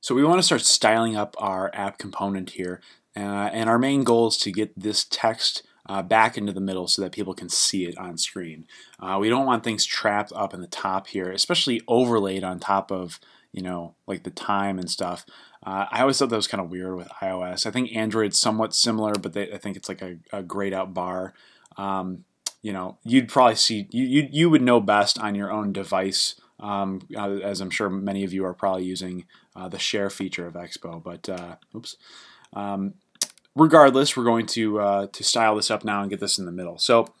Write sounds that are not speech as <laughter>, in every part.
So we want to start styling up our app component here. Uh, and our main goal is to get this text uh, back into the middle so that people can see it on screen. Uh, we don't want things trapped up in the top here, especially overlaid on top of, you know, like the time and stuff. Uh, I always thought that was kind of weird with iOS. I think Android's somewhat similar, but they, I think it's like a, a grayed out bar. Um, you know, you'd probably see, you, you, you would know best on your own device um, uh, as I'm sure many of you are probably using uh, the share feature of Expo. But uh, oops. Um, regardless, we're going to uh, to style this up now and get this in the middle. So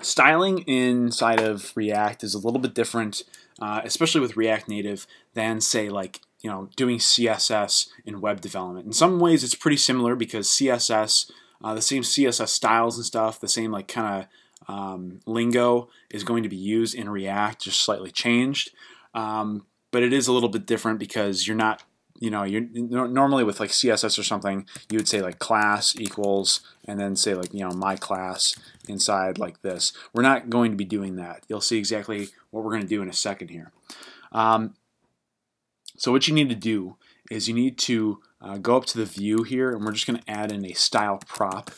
styling inside of React is a little bit different, uh, especially with React Native, than say like you know doing CSS in web development. In some ways, it's pretty similar because CSS, uh, the same CSS styles and stuff, the same like kind of um, lingo is going to be used in React, just slightly changed. Um, but it is a little bit different because you're not, you know, you're normally with like CSS or something, you would say like class equals, and then say like, you know, my class inside like this. We're not going to be doing that. You'll see exactly what we're going to do in a second here. Um, so what you need to do is you need to uh, go up to the view here, and we're just going to add in a style prop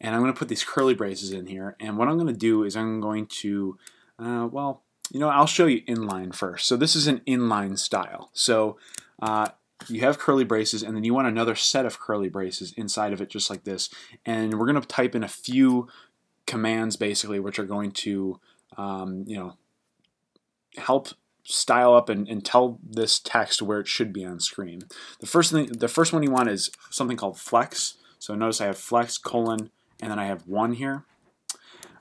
and I'm going to put these curly braces in here. And what I'm going to do is I'm going to, uh, well, you know, I'll show you inline first. So this is an inline style. So uh, you have curly braces, and then you want another set of curly braces inside of it, just like this. And we're going to type in a few commands, basically, which are going to, um, you know, help style up and, and, tell this text where it should be on screen. The first thing, the first one you want is something called flex. So notice I have flex colon and then I have 1 here.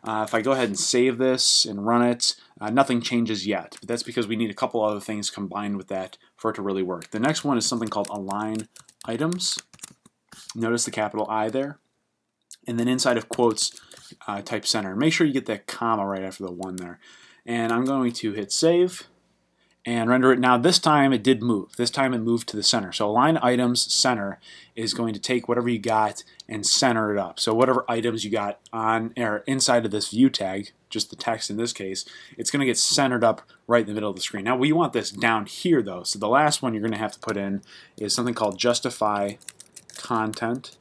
Uh, if I go ahead and save this and run it, uh, nothing changes yet. But that's because we need a couple other things combined with that for it to really work. The next one is something called align items. Notice the capital I there. And then inside of quotes, uh, type center. Make sure you get that comma right after the 1 there. And I'm going to hit save and render it. Now this time it did move. This time it moved to the center. So align items center is going to take whatever you got and center it up. So whatever items you got on or inside of this view tag, just the text in this case, it's going to get centered up right in the middle of the screen. Now we want this down here though. So the last one you're going to have to put in is something called justify content.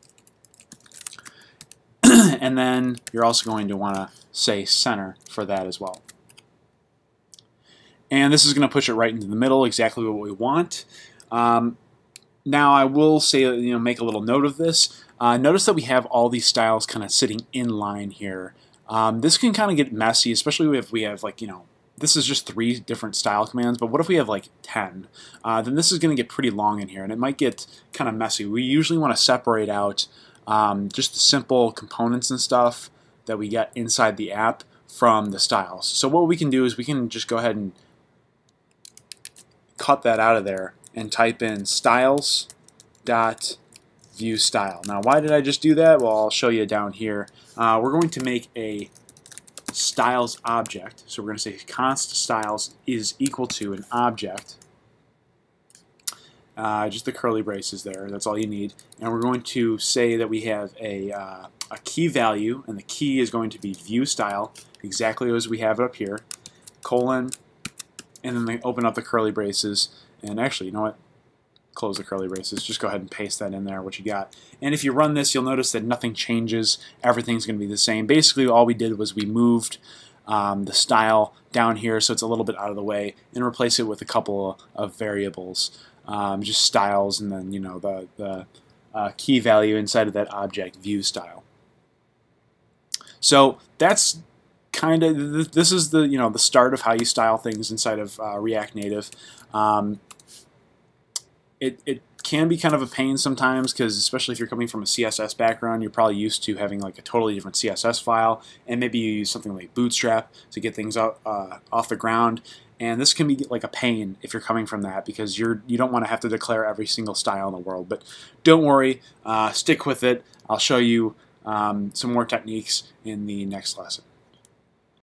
<clears throat> and then you're also going to want to say center for that as well. And this is going to push it right into the middle, exactly what we want. Um, now I will say, you know, make a little note of this. Uh, notice that we have all these styles kind of sitting in line here. Um, this can kind of get messy, especially if we have like, you know, this is just three different style commands, but what if we have like 10? Uh, then this is going to get pretty long in here, and it might get kind of messy. We usually want to separate out um, just the simple components and stuff that we get inside the app from the styles. So what we can do is we can just go ahead and cut that out of there and type in styles dot view style. Now why did I just do that? Well I'll show you down here. Uh, we're going to make a styles object. So we're going to say const styles is equal to an object. Uh, just the curly braces there. That's all you need. And we're going to say that we have a, uh, a key value, and the key is going to be view style, exactly as we have it up here, colon, and then they open up the curly braces. And actually, you know what? Close the curly braces. Just go ahead and paste that in there, what you got. And if you run this, you'll notice that nothing changes. Everything's going to be the same. Basically, all we did was we moved um, the style down here so it's a little bit out of the way and replace it with a couple of variables. Um, just styles and then, you know, the, the uh, key value inside of that object, view style. So that's kind of this is the you know the start of how you style things inside of uh, React Native. Um, it it can be kind of a pain sometimes because especially if you're coming from a CSS background, you're probably used to having like a totally different CSS file, and maybe you use something like Bootstrap to get things out, uh, off the ground. And this can be like a pain if you're coming from that because you're you don't want to have to declare every single style in the world. But don't worry, uh, stick with it. I'll show you um, some more techniques in the next lesson.